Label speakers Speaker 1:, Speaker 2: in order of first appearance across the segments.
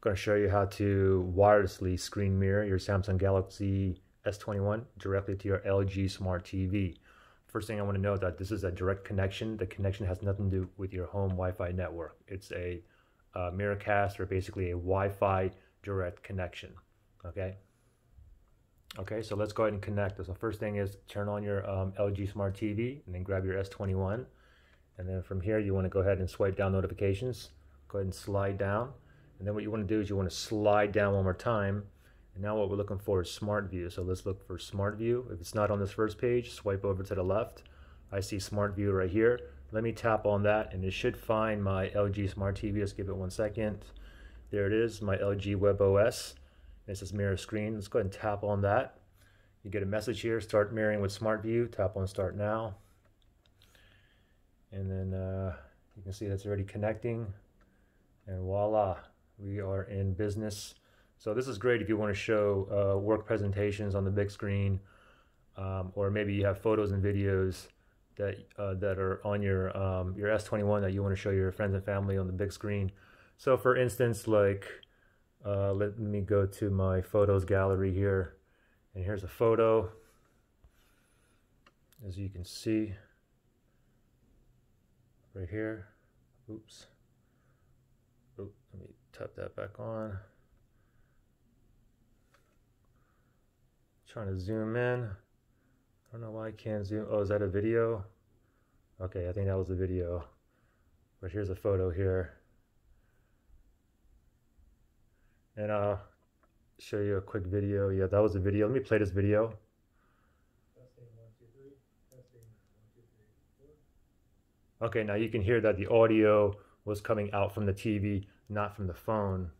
Speaker 1: going to show you how to wirelessly screen mirror your Samsung Galaxy S21 directly to your LG Smart TV. First thing I want to note that this is a direct connection. The connection has nothing to do with your home Wi-Fi network. It's a uh, Miracast or basically a Wi-Fi direct connection. Okay. Okay, so let's go ahead and connect. So first thing is turn on your um, LG Smart TV and then grab your S21. And then from here, you want to go ahead and swipe down notifications. Go ahead and slide down. And then what you want to do is you want to slide down one more time. And now what we're looking for is Smart View. So let's look for Smart View. If it's not on this first page, swipe over to the left. I see Smart View right here. Let me tap on that and it should find my LG Smart TV. Let's give it one second. There it is, my LG Web WebOS. It says mirror screen. Let's go ahead and tap on that. You get a message here, start mirroring with Smart View. Tap on start now. And then uh, you can see that's already connecting. And voila, we are in business. So this is great if you want to show uh, work presentations on the big screen, um, or maybe you have photos and videos that uh, that are on your um, your S21 that you want to show your friends and family on the big screen. So for instance, like uh, let me go to my photos gallery here, and here's a photo. As you can see, right here. Oops. Oh, let me tap that back on. Trying to zoom in. I don't know why I can't zoom. Oh, is that a video? Okay, I think that was a video. But here's a photo here. And I'll show you a quick video. Yeah, that was a video. Let me play this video. Okay, now you can hear that the audio was coming out from the TV, not from the phone.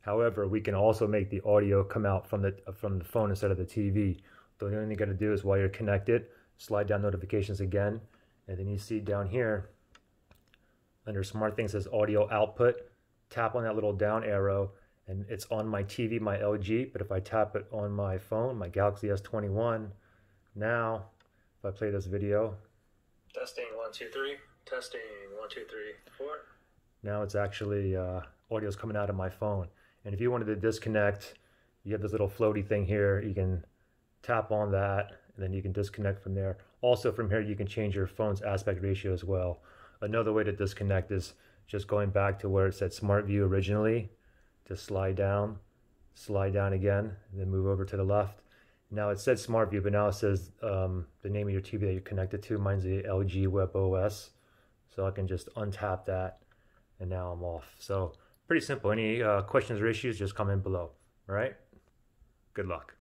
Speaker 1: However, we can also make the audio come out from the from the phone instead of the TV. The only thing you got to do is while you're connected, slide down notifications again, and then you see down here under Smart Things says Audio Output. Tap on that little down arrow, and it's on my TV, my LG. But if I tap it on my phone, my Galaxy S21, now if I play this video,
Speaker 2: Testing one two three. Testing one two three four.
Speaker 1: Now it's actually uh, audio is coming out of my phone. And if you wanted to disconnect, you have this little floaty thing here. You can tap on that and then you can disconnect from there. Also from here, you can change your phone's aspect ratio as well. Another way to disconnect is just going back to where it said Smart View originally. Just slide down, slide down again, and then move over to the left. Now it said Smart View, but now it says um, the name of your TV that you're connected to. Mine's the LG WebOS. So I can just untap that and now I'm off. So pretty simple. Any uh, questions or issues, just comment below. All right? Good luck.